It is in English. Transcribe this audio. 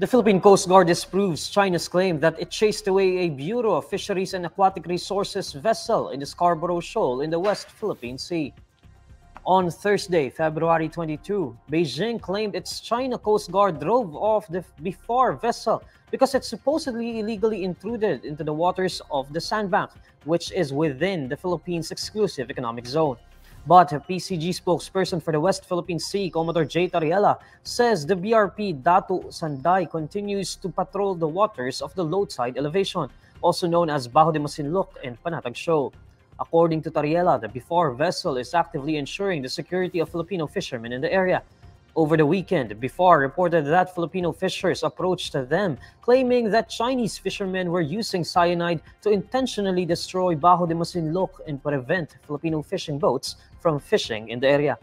The Philippine Coast Guard disproves China's claim that it chased away a Bureau of Fisheries and Aquatic Resources vessel in the Scarborough Shoal in the West Philippine Sea. On Thursday, February 22, Beijing claimed its China Coast Guard drove off the BFAR vessel because it supposedly illegally intruded into the waters of the sandbank, which is within the Philippines' exclusive economic zone. But a PCG spokesperson for the West Philippine Sea, Commodore Jay Tarriela, says the BRP Datu Sanday continues to patrol the waters of the low tide elevation, also known as Bajo de Masinloc and Panatag Shoal. According to Tarriela, the BFAR vessel is actively ensuring the security of Filipino fishermen in the area. Over the weekend, BIFAR reported that Filipino fishers approached them, claiming that Chinese fishermen were using cyanide to intentionally destroy Bajo de Masinloc and prevent Filipino fishing boats from fishing in the area.